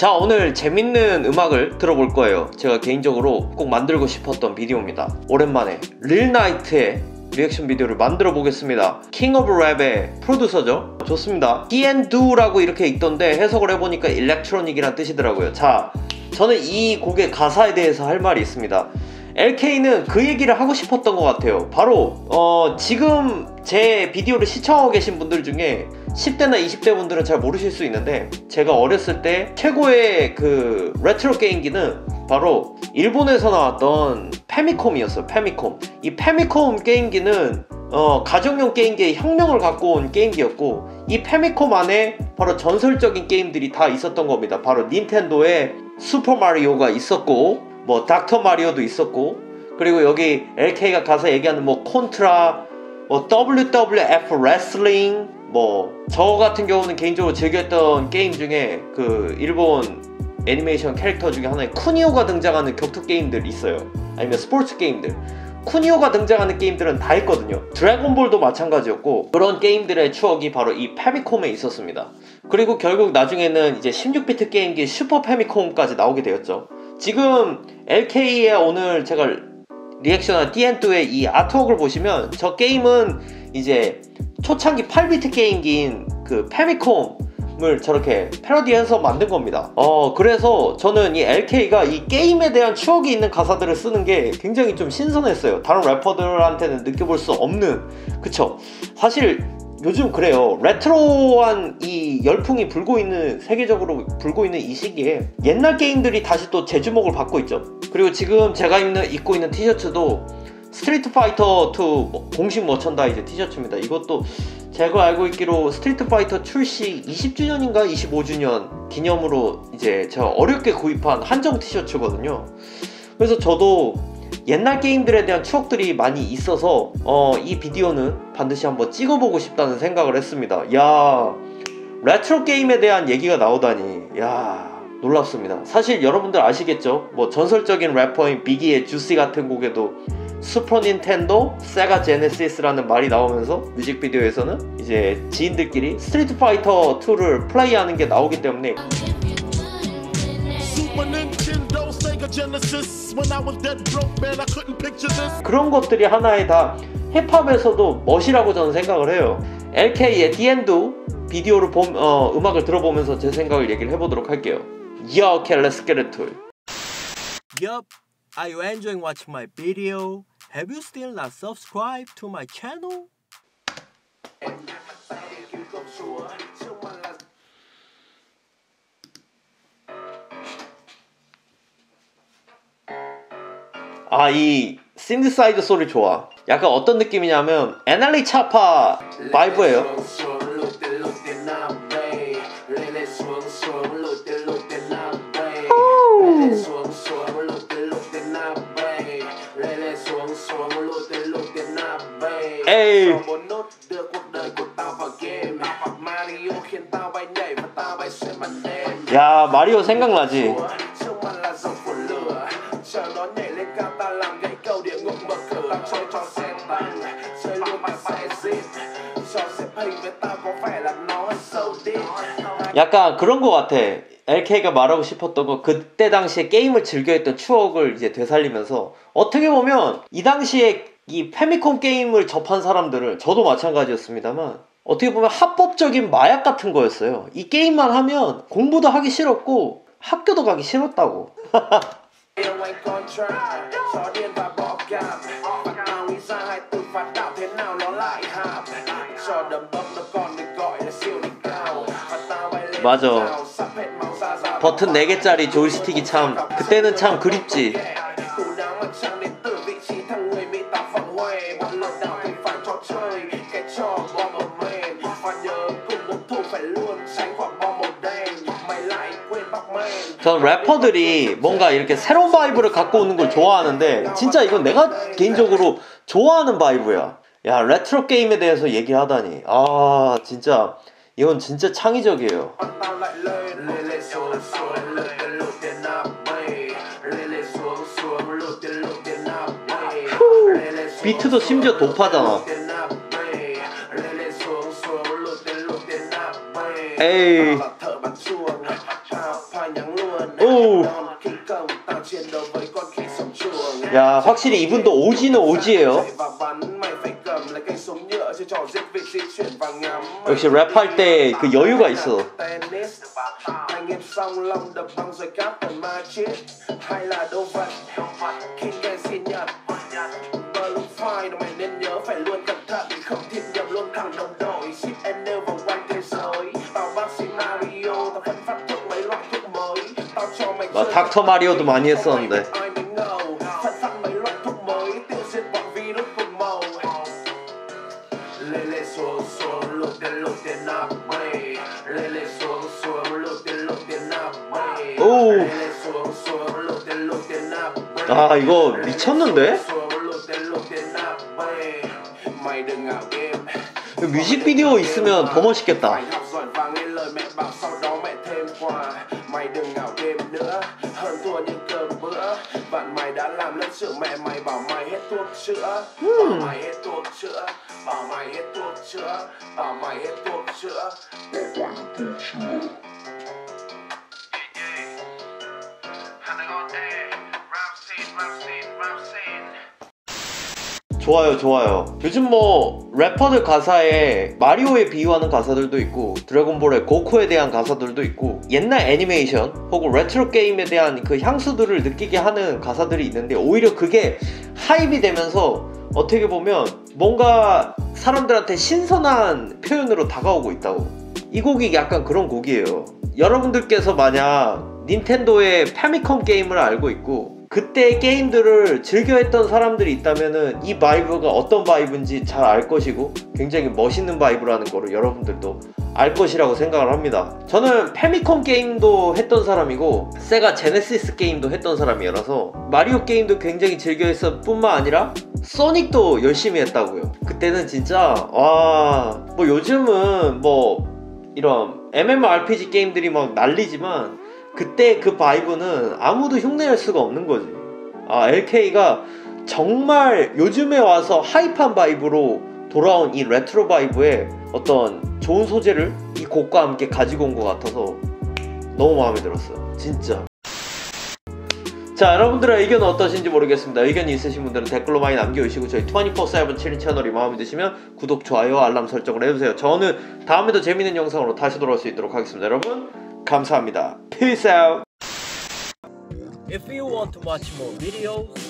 자 오늘 재밌는 음악을 들어볼 거예요. 제가 개인적으로 꼭 만들고 싶었던 비디오입니다. 오랜만에 Lil Knight의 리액션 비디오를 만들어 보겠습니다. King of Rap의 프로듀서죠? 좋습니다. D&Do라고 이렇게 있던데 해석을 해보니까 electronic이란 뜻이더라고요. 자 저는 이 곡의 가사에 대해서 할 말이 있습니다. LK는 그 얘기를 하고 싶었던 것 같아요. 바로 어, 지금 제 비디오를 시청하고 계신 분들 중에 10대나 20대 분들은 잘 모르실 수 있는데 제가 어렸을 때 최고의 그 레트로 게임기는 바로 일본에서 나왔던 페미콤이었어요. 페미콤. 이 페미콤 게임기는 어, 가정용 게임기의 혁명을 갖고 온 게임기였고 이 페미콤 안에 바로 전설적인 게임들이 다 있었던 겁니다. 바로 닌텐도의 슈퍼 마리오가 있었고 뭐 닥터 마리오도 있었고 그리고 여기 LK가 가서 얘기하는 뭐 콘트라 뭐 WWF 레슬링 뭐 저 같은 경우는 개인적으로 즐겼던 게임 중에 그 일본 애니메이션 캐릭터 중에 하나의 쿠니오가 등장하는 격투 게임들 있어요. 아니면 스포츠 게임들. 쿠니오가 등장하는 게임들은 다 있거든요. 드래곤볼도 마찬가지였고 그런 게임들의 추억이 바로 이 페미콤에 있었습니다. 그리고 결국 나중에는 이제 16비트 게임기 슈퍼 페미콤까지 나오게 되었죠. 지금 LK의 오늘 제가 리액션한 D&2의 이 아트웍을 보시면 저 게임은 이제 초창기 8비트 게임기인 그 페미콤을 저렇게 패러디해서 만든 겁니다. 어, 그래서 저는 이 LK가 이 게임에 대한 추억이 있는 가사들을 쓰는 게 굉장히 좀 신선했어요. 다른 래퍼들한테는 느껴볼 수 없는, 그쵸? 사실 요즘 그래요. 레트로한 이 열풍이 불고 있는 세계적으로 불고 있는 이 시기에 옛날 게임들이 다시 또 재주목을 받고 있죠. 그리고 지금 제가 입는 입고 있는 티셔츠도 스트리트 파이터 2 공식 merchandise 티셔츠입니다. 이것도 제가 알고 있기로 스트리트 파이터 출시 20주년인가 25주년 기념으로 이제 제가 어렵게 구입한 한정 티셔츠거든요. 그래서 저도 옛날 게임들에 대한 추억들이 많이 있어서 어, 이 비디오는 반드시 한번 찍어보고 싶다는 생각을 했습니다. 야 레트로 게임에 대한 얘기가 나오다니 야 놀랍습니다. 사실 여러분들 아시겠죠? 뭐 전설적인 래퍼인 Biggie의 Juicy 같은 곡에도 슈퍼 닌텐도, 세가 제네시스라는 말이 나오면서 뮤직비디오에서는 이제 지인들끼리 스트리트 파이터 2를 플레이하는 게 나오기 때문에 Super Nintendo, Sega Genesis. When I was dead broke, man, I couldn't picture this. 그런 것들이 하나의 다 힙합에서도 멋이라고 저는 생각을 해요. LK의 D&Do 비디오를 봄, 어, 음악을 들어보면서 제 생각을 얘기를 해보도록 할게요. Yo, okay, let's get it to it. Yup, are you enjoying watching my video? Have you still not subscribed to my channel? 아, 이 신디사이드 소리 좋아. 약간 어떤 느낌이냐면 에날리 차파 바이브예요. Sâu đi 약간 그런 거 같아. LK가 말하고 싶었던 거 그때 당시에 게임을 즐겨했던 추억을 이제 되살리면서 어떻게 보면 이 당시에 이 페미콘 게임을 접한 사람들은 저도 마찬가지였습니다만 어떻게 보면 합법적인 마약 같은 거였어요. 이 게임만 하면 공부도 하기 싫었고 학교도 가기 싫었다고. 맞아. 버튼 4개짜리 조이스틱이 참 그때는 참 그립지. 전 래퍼들이 뭔가 이렇게 새로운 vibe를 갖고 오는 걸 좋아하는데 진짜 이건 내가 개인적으로 좋아하는 vibe야. 야 레트로 게임에 대해서 얘기하다니 아 진짜 이건 진짜 창의적이에요. Xuống 비트도 심지어 도파잖아. nạp 야 확실히 이분도 오지는 오지예요. 역시 랩할 때 그 여유가 있어. 닥터 마리오도 많이 했었는데. 오. 아 이거 미쳤는데? 그 뮤직비디오 있으면 더 멋있겠다. Sự mẹ mày bảo mày hết thuốc chữa. Bảo mày hết thuốc chữa. Bảo mày hết thuốc chữa. Bảo mày hết thuốc chữa 좋아요, 좋아요. 요즘 뭐 래퍼들 가사에 마리오에 비유하는 가사들도 있고 드래곤볼의 고쿠에 대한 가사들도 있고 옛날 애니메이션 혹은 레트로 게임에 대한 그 향수들을 느끼게 하는 가사들이 있는데 오히려 그게 hype이 되면서 어떻게 보면 뭔가 사람들한테 신선한 표현으로 다가오고 있다고. 이 곡이 약간 그런 곡이에요. 여러분들께서 만약 닌텐도의 패미컴 게임을 알고 있고 그때 게임들을 즐겨했던 사람들이 있다면은 이 vibe가 어떤 vibe인지 잘 알 것이고 굉장히 멋있는 vibe라는 거를 여러분들도 알 것이라고 생각을 합니다. 저는 패미컴 게임도 했던 사람이고 세가 제네시스 게임도 했던 사람이라서 마리오 게임도 굉장히 즐겨했을 뿐만 아니라 소닉도 열심히 했다고요. 그때는 진짜 와 뭐 요즘은 뭐 이런 MMORPG 게임들이 막 난리지만 그때 그 vibe는 아무도 흉내낼 수가 없는 거지. 아, LK가 정말 요즘에 와서 hype한 vibe로 돌아온 이 레트로 vibe에 어떤 좋은 소재를 이 곡과 함께 가지고 온 것 같아서 너무 마음에 들었어요. 진짜. 자, 여러분들의 의견은 어떠신지 모르겠습니다. 의견이 있으신 분들은 댓글로 많이 남겨주시고 저희 24-7 7인 채널이 마음에 드시면 구독, 좋아요, 알람 설정을 해주세요. 저는 다음에도 재밌는 영상으로 다시 돌아올 수 있도록 하겠습니다. 여러분, 감사합니다. Peace out! If you want to watch more videos,